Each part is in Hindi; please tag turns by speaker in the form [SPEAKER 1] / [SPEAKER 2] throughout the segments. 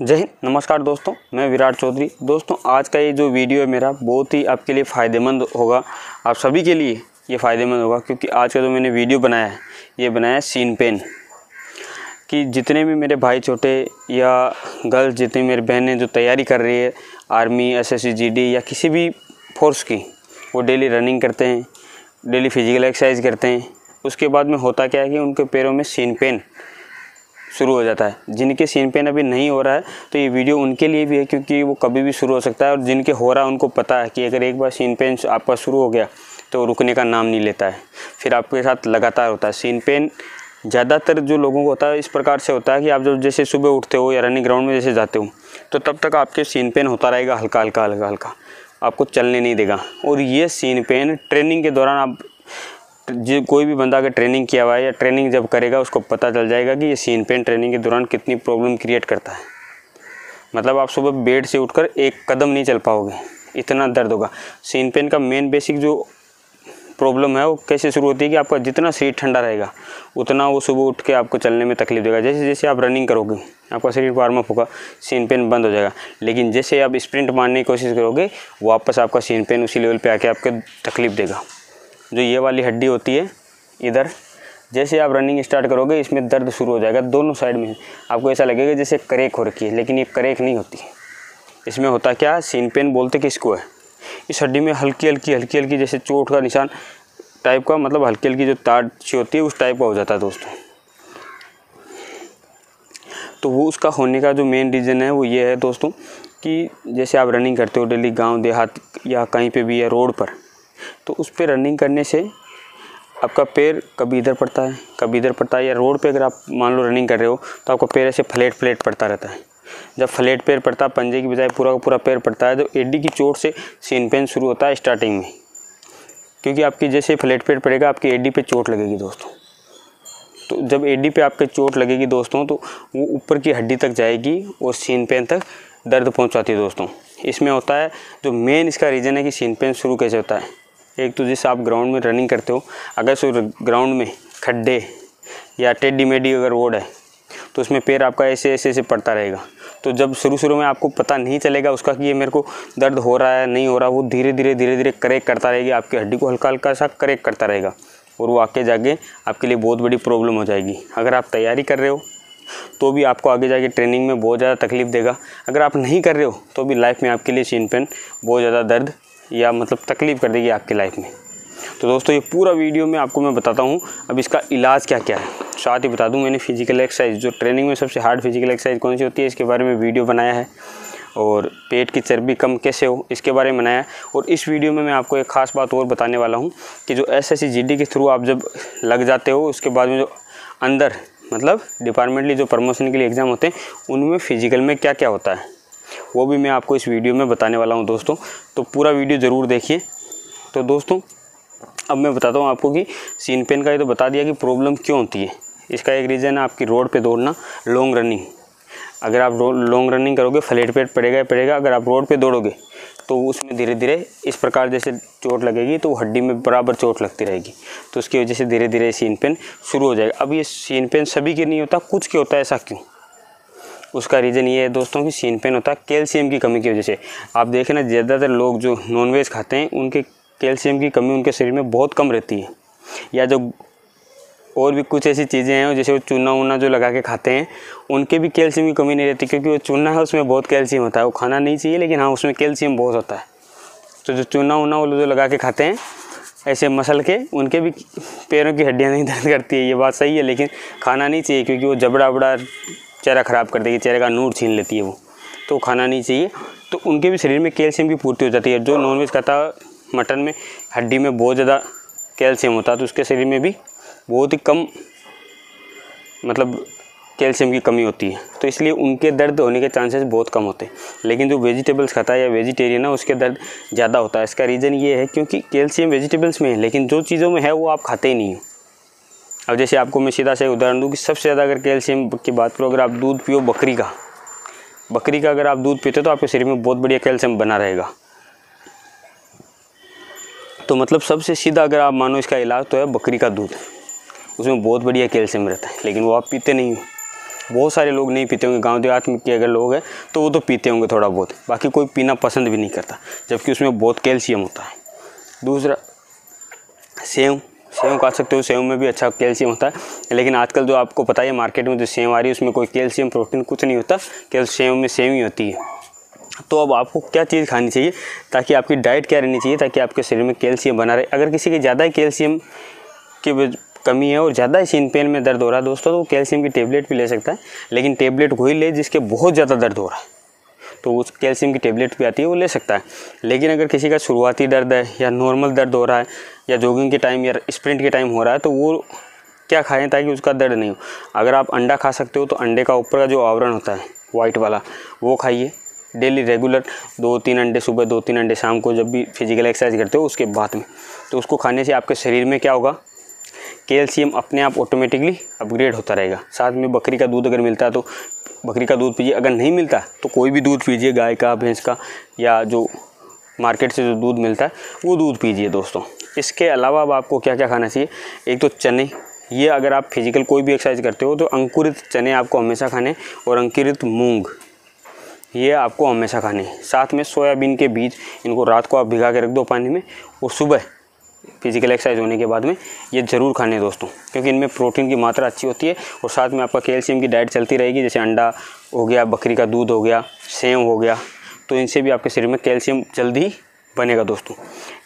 [SPEAKER 1] जय हिंद, नमस्कार दोस्तों, मैं विराट चौधरी। दोस्तों, आज का ये जो वीडियो है मेरा, बहुत ही आपके लिए फ़ायदेमंद होगा। आप सभी के लिए ये फ़ायदेमंद होगा, क्योंकि आज का जो मैंने वीडियो बनाया है, ये बनाया है सीन पेन कि जितने भी मेरे भाई छोटे या गर्ल्स जितनी मेरी बहनें जो तैयारी कर रही है, आर्मी एस एस या किसी भी फोर्स की, वो डेली रनिंग करते हैं, डेली फ़िज़िकल एक्सरसाइज करते हैं। उसके बाद में होता क्या है कि उनके पैरों में सीन पेन शुरू हो जाता है। जिनके सीन पेन अभी नहीं हो रहा है तो ये वीडियो उनके लिए भी है, क्योंकि वो कभी भी शुरू हो सकता है और जिनके हो रहा है, उनको पता है कि अगर एक बार सीन पेन आपका शुरू हो गया तो रुकने का नाम नहीं लेता है। फिर आपके साथ लगातार होता है। सीन पेन ज़्यादातर जो लोगों को होता है, इस प्रकार से होता है कि आप जब जैसे सुबह उठते हो या रनिंग ग्राउंड में जैसे जाते हो तो तब तक आपके सीन पेन होता रहेगा हल्का हल्का हल्का हल्का आपको चलने नहीं देगा। और ये सीन पेन ट्रेनिंग के दौरान आप जो कोई भी बंदा अगर ट्रेनिंग किया हुआ है या ट्रेनिंग जब करेगा, उसको पता चल जाएगा कि ये सीन पेन ट्रेनिंग के दौरान कितनी प्रॉब्लम क्रिएट करता है। मतलब आप सुबह बेड से उठकर एक कदम नहीं चल पाओगे। इतना दर्द होगा। सीन पेन का मेन बेसिक जो प्रॉब्लम है, वो कैसे शुरू होती है कि आपका जितना शरीर ठंडा रहेगा, उतना वो सुबह उठ के आपको चलने में तकलीफ़ देगा। जैसे जैसे आप रनिंग करोगे, आपका शरीर वार्म अप होगा सीन पेन बंद हो जाएगा। लेकिन जैसे आप स्प्रिंट मारने की कोशिश करोगे, वापस आपका सीन पेन उसी लेवल पे आके आपको तकलीफ़ देगा। जो ये वाली हड्डी होती है, इधर, जैसे आप रनिंग स्टार्ट करोगे, इसमें दर्द शुरू हो जाएगा, दोनों साइड में। आपको ऐसा लगेगा जैसे करेक हो रखी है, लेकिन ये करेक नहीं होती। इसमें होता क्या सीन पेन बोलते किसको है? इस हड्डी में हल्की हल्की हल्की हल्की जैसे चोट का निशान टाइप का मतलब हल्की हल्की जो तार सी होती है, उस टाइप का हो जाता है दोस्तों। तो वो उसका होने का जो मेन रीज़न है, वो ये है दोस्तों कि जैसे आप रनिंग करते हो डेली गाँव देहात या कहीं पे भी या रोड पर तो उस पर रनिंग करने से आपका पैर कभी इधर पड़ता है, कभी इधर पड़ता है या रोड पे अगर आप मान लो रनिंग कर रहे हो तो आपका पैर ऐसे फ्लेट फ्लेट पड़ता रहता है। जब फ्लेट पैर पड़ता है पंजे की बजाय पूरा का पूरा पैर पड़ता है तो एडी की चोट से सीन पेन शुरू होता है स्टार्टिंग में। क्योंकि आपकी जैसे फ्लेट पैर पड़ेगा, आपकी एडी पे चोट लगेगी दोस्तों। तो जब एडी पे आपके चोट लगेगी दोस्तों तो वो ऊपर की हड्डी तक जाएगी और सीन पेन तक दर्द पहुंचाती है दोस्तों। इसमें होता है, जो मेन इसका रीज़न है कि सीन पेन शुरू कैसे होता है। एक तो जैसे आप ग्राउंड में रनिंग करते हो, अगर सो ग्राउंड में खड्डे या टेडी मेडी अगर रोड है तो उसमें पैर आपका ऐसे ऐसे ऐसे पड़ता रहेगा। तो जब शुरू शुरू में आपको पता नहीं चलेगा उसका कि ये मेरे को दर्द हो रहा है, नहीं हो रहा, वो धीरे धीरे धीरे धीरे करेक्ट करता रहेगा, आपकी हड्डी को हल्का हल्का सा करेक्ट करता रहेगा और वो आगे जाके आपके लिए बहुत बड़ी प्रॉब्लम हो जाएगी। अगर आप तैयारी कर रहे हो तो भी आपको आगे जाके ट्रेनिंग में बहुत ज़्यादा तकलीफ़ देगा। अगर आप नहीं कर रहे हो तो भी लाइफ में आपके लिए सीन पेन बहुत ज़्यादा दर्द या मतलब तकलीफ़ कर देगी आपकी लाइफ में। तो दोस्तों, ये पूरा वीडियो में आपको मैं बताता हूँ, अब इसका इलाज क्या क्या है। साथ ही बता दूँ, मैंने फ़िज़िकल एक्सरसाइज जो ट्रेनिंग में सबसे हार्ड फ़िज़िकल एक्सरसाइज कौन सी होती है, इसके बारे में वीडियो बनाया है। और पेट की चर्बी कम कैसे हो, इसके बारे में बनाया है। और इस वीडियो में मैं आपको एक ख़ास बात और बताने वाला हूँ कि जो एस एस के थ्रू आप जब लग जाते हो, उसके बाद में जो अंदर मतलब डिपार्टमेंटली जो प्रमोशन के लिए एग्ज़ाम होते हैं, उनमें फ़िज़िकल में क्या क्या होता है। वो भी मैं आपको इस वीडियो में बताने वाला हूँ दोस्तों। तो पूरा वीडियो ज़रूर देखिए। तो दोस्तों, अब मैं बताता हूँ आपको कि सीन पेन का ये तो बता दिया कि प्रॉब्लम क्यों होती है। इसका एक रीज़न है आपकी रोड पे दौड़ना, लॉन्ग रनिंग। अगर आप लॉन्ग रनिंग करोगे, फ्लेट पेट पड़ेगा ही पड़ेगा। अगर आप रोड पे दौड़ोगे तो उसमें धीरे धीरे इस प्रकार जैसे चोट लगेगी तो हड्डी में बराबर चोट लगती रहेगी। तो उसकी वजह से धीरे धीरे सीन पेन शुरू हो जाएगा। अब ये सीन पेन सभी के नहीं होता, कुछ के होता है, ऐसा क्यों? उसका रीज़न ये है, दोस्तों, कि सीन पेन होता है कैल्शियम की कमी की वजह से। आप देखें ना, ज़्यादातर लोग जो नॉनवेज खाते हैं, उनके कैल्शियम की कमी उनके शरीर में बहुत कम रहती है। या जो और भी कुछ ऐसी चीज़ें हैं, जैसे वो चूना वूना जो लगा के खाते हैं, उनके भी कैल्शियम की कमी नहीं रहती, क्योंकि वो चूना है, उसमें बहुत कैल्शियम होता है। वो खाना नहीं चाहिए, लेकिन हाँ उसमें कैल्शियम बहुत होता है। तो जो चूना वूना वो जो लगा के खाते हैं, ऐसे मसल के, उनके भी पैरों की हड्डियाँ नहीं दर्द करती है। ये बात सही है, लेकिन खाना नहीं चाहिए, क्योंकि वो जबड़ा वबड़ा चेहरा ख़राब कर देगी, चेहरे का नूर छीन लेती है वो। तो खाना नहीं चाहिए। तो उनके भी शरीर में कैल्शियम की पूर्ति हो जाती है। जो नॉनवेज खाता मटन में हड्डी में बहुत ज़्यादा कैल्शियम होता है तो उसके शरीर में भी बहुत ही कम मतलब कैल्शियम की कमी होती है। तो इसलिए उनके दर्द होने के चांसेस बहुत कम होते हैं। लेकिन जो वेजिटेबल्स खाता है या वेजिटेरियन है, उसके दर्द ज़्यादा होता है। इसका रीज़न ये है क्योंकि कैल्शियम वेजिटेबल्स में है, लेकिन जो चीज़ों में है, वो आप खाते ही नहीं हो। अब जैसे आपको मैं सीधा से उदाहरण दूँ कि सबसे ज़्यादा अगर कैल्शियम की बात करो, अगर आप दूध पियो बकरी का बकरी का अगर आप दूध पीते हो तो आपके शरीर में बहुत बढ़िया कैल्शियम बना रहेगा। तो मतलब सबसे सीधा अगर आप मानो इसका इलाज तो है बकरी का दूध। उसमें बहुत बढ़िया कैल्शियम रहता है, लेकिन वो आप पीते नहीं हो। बहुत सारे लोग नहीं पीते होंगे, गाँव देहात में के अगर लोग हैं तो वो तो पीते होंगे थोड़ा बहुत। बाकी कोई पीना पसंद भी नहीं करता, जबकि उसमें बहुत कैल्शियम होता है। दूसरा सेव सेव खा सकते हो सेव में भी अच्छा कैल्शियम होता है। लेकिन आजकल जो आपको पता है मार्केट में जो सेव आ रही है, उसमें कोई कैल्शियम प्रोटीन कुछ नहीं होता केवल सेव में सेव ही होती है। तो अब आपको क्या चीज़ खानी चाहिए, ताकि आपकी डाइट क्या रहनी चाहिए, ताकि आपके शरीर में कैल्शियम बना रहे। अगर किसी की ज़्यादा ही कैल्शियम की कमी है और ज़्यादा ही सीन पेन में दर्द हो रहा है, दोस्तों तो कैल्शियम की टेबलेट भी ले सकता है। लेकिन टेबलेट वही ले जिसके बहुत ज़्यादा दर्द हो रहा है। तो उस कैल्शियम की टेबलेट भी आती है, वो ले सकता है। लेकिन अगर किसी का शुरुआती दर्द है या नॉर्मल दर्द हो रहा है या जॉगिंग के टाइम या स्प्रिंट के टाइम हो रहा है तो वो क्या खाएँ ताकि उसका दर्द नहीं हो? अगर आप अंडा खा सकते हो तो अंडे का ऊपर का जो आवरण होता है वाइट वाला, वो खाइए। डेली रेगुलर दो तीन अंडे सुबह दो तीन अंडे शाम को जब भी फ़िज़िकल एक्सरसाइज करते हो, उसके बाद में। तो उसको खाने से आपके शरीर में क्या होगा? कैल्शियम अपने आप ऑटोमेटिकली अपग्रेड होता रहेगा। साथ में बकरी का दूध अगर मिलता है तो बकरी का दूध पीजिए। अगर नहीं मिलता तो कोई भी दूध पीजिए, गाय का, भैंस का, या जो मार्केट से जो दूध मिलता है, वो दूध पीजिए दोस्तों। इसके अलावा अब आपको क्या क्या खाना चाहिए? एक तो चने। ये अगर आप फ़िज़िकल कोई भी एक्सरसाइज करते हो तो अंकुरित चने आपको हमेशा खाने और अंकुरित मूंग, ये आपको हमेशा खाने साथ में सोयाबीन के बीज, इनको रात को आप भिगा के रख दो पानी में। और सुबह फ़िज़िकल एक्सरसाइज होने के बाद में ये ज़रूर खाने दोस्तों, क्योंकि इनमें प्रोटीन की मात्रा अच्छी होती है और साथ में आपका कैल्शियम की डाइट चलती रहेगी, जैसे अंडा हो गया, बकरी का दूध हो गया, सेव हो गया तो इनसे भी आपके शरीर में कैल्शियम जल्दी बनेगा दोस्तों।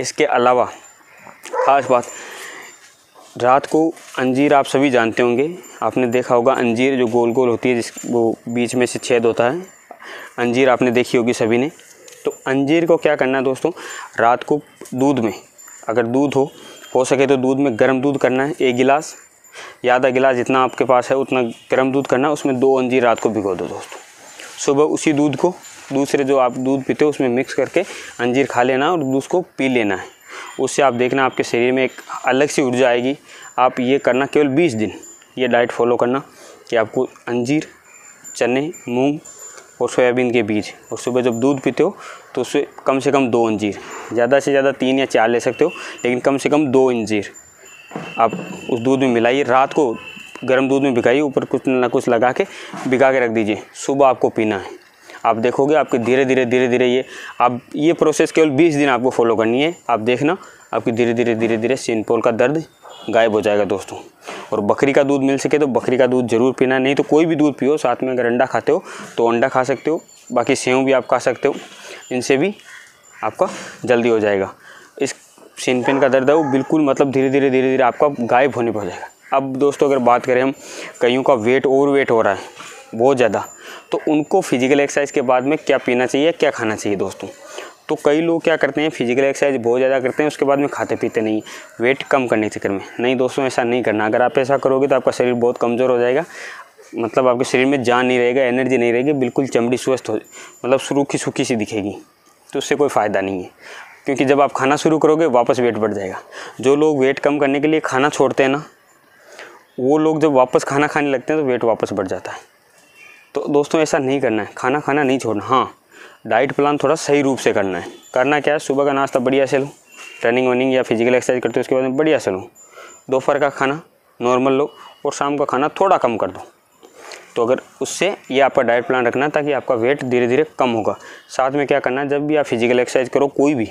[SPEAKER 1] इसके अलावा, खास बात, रात को अंजीर आप सभी जानते होंगे, आपने देखा होगा अंजीर जो गोल गोल होती है, जिस वो बीच में से छेद होता है, अंजीर आपने देखी होगी सभी ने। तो अंजीर को क्या करना है दोस्तों, रात को दूध में अगर दूध हो हो सके तो दूध में गर्म दूध करना है, एक गिलास। या आधा गिलास जितना आपके पास है, उतना गर्म दूध करना है, उसमें दो अंजीर रात को भिगो दो दोस्तों। सुबह उसी दूध को, दूसरे जो आप दूध पीते हो, उसमें मिक्स करके अंजीर खा लेना और दूध को पी लेना है। उससे आप देखना, आपके शरीर में एक अलग सी ऊर्जा आएगी। आप ये करना केवल 20 दिन, ये डाइट फॉलो करना कि आपको अंजीर, चने, मूंग और सोयाबीन के बीज। और सुबह जब दूध पीते हो तो उससे कम से कम दो अंजीर। ज़्यादा से ज़्यादा तीन या चार ले सकते हो, लेकिन कम से कम दो अंजीर। आप उस दूध में मिलाइए, रात को गर्म दूध में भिगाइए, ऊपर कुछ ना कुछ लगा के भिगा के रख दीजिए। सुबह आपको पीना है। आप देखोगे आपके धीरे धीरे धीरे धीरे ये, आप ये प्रोसेस केवल 20 दिन आपको फॉलो करनी है। आप देखना, आपकी धीरे धीरे धीरे धीरे सिंपोल का दर्द गायब हो जाएगा दोस्तों। और बकरी का दूध मिल सके तो बकरी का दूध ज़रूर पीना नहीं तो कोई भी दूध पियो, साथ में अगर अंडा खाते हो तो अंडा खा सकते हो, बाकी सेव भी आप खा सकते हो। इनसे भी आपका जल्दी हो जाएगा। इस सिन पेन का दर्द है, वो बिल्कुल मतलब धीरे धीरे धीरे धीरे आपका गायब होने पर हो जाएगा। अब दोस्तों, अगर बात करें हम, कईयों का वेट ओवर वेट हो रहा है, बहुत ज़्यादा तो उनको फ़िज़िकल एक्सरसाइज के बाद में क्या पीना चाहिए, क्या खाना चाहिए दोस्तों? तो कई लोग क्या करते हैं फ़िज़िकल एक्सरसाइज बहुत ज़्यादा करते हैं, उसके बाद में खाते पीते नहीं वेट कम करने के चक्कर में। नहीं दोस्तों, ऐसा नहीं करना। अगर आप ऐसा करोगे तो आपका शरीर बहुत कमज़ोर हो जाएगा मतलब आपके शरीर में जान नहीं रहेगा, एनर्जी नहीं रहेगी, बिल्कुल चमड़ी, स्वस्थ हो मतलब सूखी सूखी सी दिखेगी तो उससे कोई फ़ायदा नहीं है। क्योंकि जब आप खाना शुरू करोगे, वापस वेट बढ़ जाएगा। जो लोग वेट कम करने के लिए खाना छोड़ते हैं ना, वो लोग जब वापस खाना खाने लगते हैं तो वेट वापस बढ़ जाता है। तो दोस्तों, ऐसा नहीं करना है। खाना खाना नहीं छोड़ना। हाँ डाइट प्लान थोड़ा सही रूप से करना है। करना क्या है? सुबह का नाश्ता बढ़िया से लो। रनिंग वनिंग या फ़िज़िकल एक्सरसाइज करते हो, उसके बाद बढ़िया से लो। दोपहर का खाना नॉर्मल लो और शाम का खाना थोड़ा कम कर दो। तो अगर उससे ये आपका डाइट प्लान रखना ताकि आपका वेट धीरे धीरे कम होगा। साथ में क्या करना जब भी आप फ़िज़िकल एक्सरसाइज करो, कोई भी,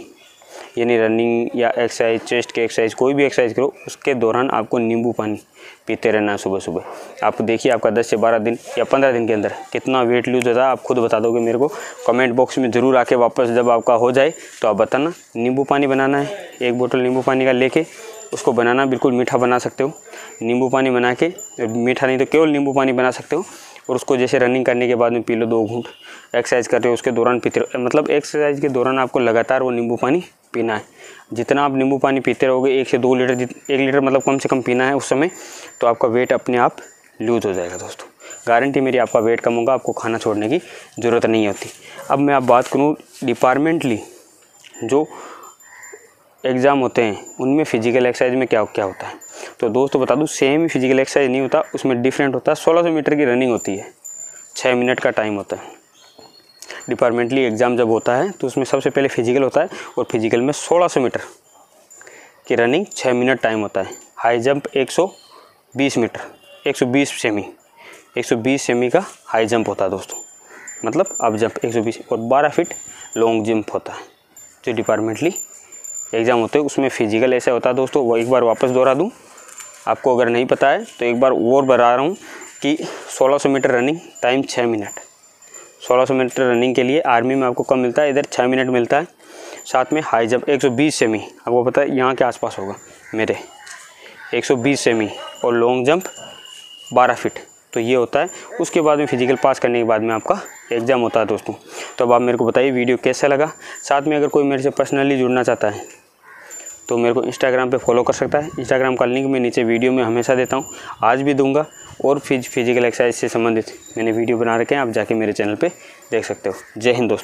[SPEAKER 1] यानी रनिंग या एक्सरसाइज चेस्ट के एक्सरसाइज कोई भी एक्सरसाइज करो, उसके दौरान आपको नींबू पानी पीते रहना है सुबह सुबह आप देखिए आपका 10 से 12 दिन या 15 दिन के अंदर कितना वेट लूज होता है, आप खुद बता दोगे मेरे को। कमेंट बॉक्स में ज़रूर आके वापस जब आपका हो जाए तो आप बताना। नींबू पानी बनाना है, एक बोतल नींबू पानी का लेके उसको बनाना बिल्कुल मीठा बना सकते हो। नींबू पानी बना के, मीठा नहीं तो केवल नींबू पानी बना सकते हो। और उसको जैसे रनिंग करने के बाद में पी लो दो घूंट। एक्सरसाइज कर रहे हो, उसके दौरान पीते रहो। मतलब एक्सरसाइज के दौरान आपको लगातार वो नींबू पानी पीना है। जितना आप नींबू पानी पीते रहोगे, एक से दो लीटर एक लीटर मतलब कम से कम पीना है उस समय तो आपका वेट अपने आप लूज हो जाएगा दोस्तों। गारंटी मेरी आपका वेट कम होगा, आपको खाना छोड़ने की ज़रूरत नहीं होती। अब मैं आप बात करूँ डिपार्टमेंटली जो एग्ज़ाम होते हैं, उनमें फ़िजिकल एक्सरसाइज में क्या क्या होता है? तो दोस्तों बता दूँ सेम ही फ़िज़िकल एक्सरसाइज नहीं होता, उसमें डिफरेंट होता है। सोलह सौ मीटर की रनिंग होती है छः मिनट का टाइम होता है। डिपार्टमेंटली एग्ज़ाम जब होता है तो उसमें सबसे पहले फ़िज़िकल होता है और फ़िज़िकल में सोलह सौ मीटर की रनिंग छः मिनट टाइम होता है। हाई जंप एक सौ बीस मीटर, एक सौ बीस सेमी 120 सेमी का हाई जंप होता है दोस्तों। मतलब अब जंप 120 और 12 फीट लॉन्ग जंप होता है, जो डिपार्टमेंटली एग्ज़ाम होते हैं, उसमें फ़िज़िकल ऐसा होता है दोस्तों, वो एक बार वापस दोहरा दूँ। आपको अगर नहीं पता है तो एक बार और बता रहा हूँ कि 1600 मीटर रनिंग टाइम छः मिनट। 1600 मीटर रनिंग के लिए आर्मी में आपको कम मिलता है? इधर छः मिनट मिलता है। साथ में हाई जंप 120 सेमी, आपको पता है, यहाँ के आसपास होगा मेरे। 120 सेमी और लॉन्ग जंप 12 फीट तो ये होता है। उसके बाद में फ़िज़िकल पास करने के बाद में आपका एग्ज़ाम होता है दोस्तों। तो अब आप मेरे को बताइए, वीडियो कैसा लगा? साथ में अगर कोई मेरे से पर्सनली जुड़ना चाहता है तो मेरे को इंस्टाग्राम पे फॉलो कर सकता है। इंस्टाग्राम का लिंक मैं नीचे वीडियो में हमेशा देता हूँ। आज भी दूँगा और फिज फ़िज़िकल एक्सरसाइज से संबंधित मैंने वीडियो बना रखे हैं। आप जाके मेरे चैनल पर देख सकते हो। जय हिंद दोस्तों।